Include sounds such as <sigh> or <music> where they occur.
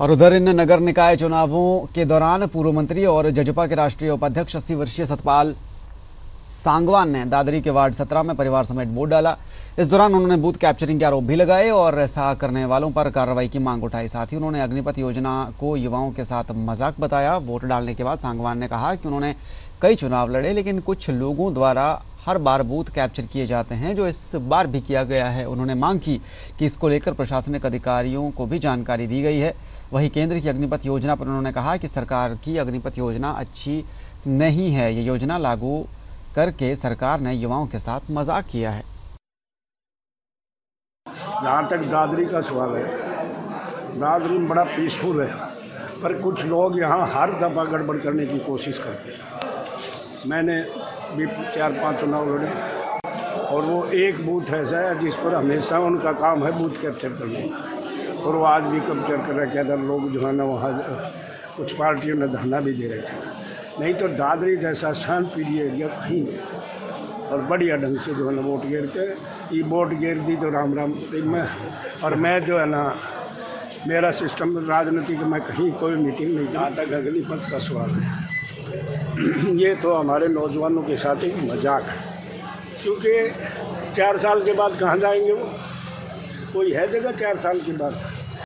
और उधर इन नगर निकाय चुनावों के दौरान पूर्व मंत्री और जजपा के राष्ट्रीय उपाध्यक्ष अस्सी वर्षीय सतपाल सांगवान ने दादरी के वार्ड सत्रह में परिवार समेत वोट डाला। इस दौरान उन्होंने बूथ कैप्चरिंग के आरोप भी लगाए और ऐसा करने वालों पर कार्रवाई की मांग उठाई। साथ ही उन्होंने अग्निपथ योजना को युवाओं के साथ मज़ाक बताया। वोट डालने के बाद सांगवान ने कहा कि उन्होंने कई चुनाव लड़े, लेकिन कुछ लोगों द्वारा हर बार बूथ कैप्चर किए जाते हैं, जो इस बार भी किया गया है। उन्होंने मांग की कि इसको लेकर प्रशासनिक अधिकारियों को भी जानकारी दी गई है। वहीं केंद्र की अग्निपथ योजना पर उन्होंने कहा कि सरकार की अग्निपथ योजना अच्छी नहीं है। ये योजना लागू करके सरकार ने युवाओं के साथ मज़ाक किया है। जहाँ तक दादरी का सवाल है। दादरी बड़ा पीसफुल है, पर कुछ लोग यहाँ हर दफ़ा गड़बड़ करने की कोशिश करते हैं। मैंने भी चार पाँच चुनाव लड़े और वो एक बूथ ऐसा है जिस पर हमेशा उनका काम है बूथ कैप्चर करने। और वो आज भी कैप्चर कर रहे थे लोग जो है ना वहाँ कुछ पार्टियों ने धरना भी दे थे नहीं तो दादरी जैसा शांत पीढ़ी एरिया कहीं नहीं और बढ़िया ढंग से जो है ना वोट गिरते ये वोट गिर दी तो राम राम मैं, और मैं जो है ना, मेरा सिस्टम राजनीति का मैं कहीं कोई मीटिंग नहीं, जहाँ तक अगली पथ का सवाल है। <clears throat> ये तो हमारे नौजवानों के साथ एक मज़ाक है। क्योंकि चार साल के बाद कहाँ जाएँगे वो? कोई है जगह चार साल के बाद?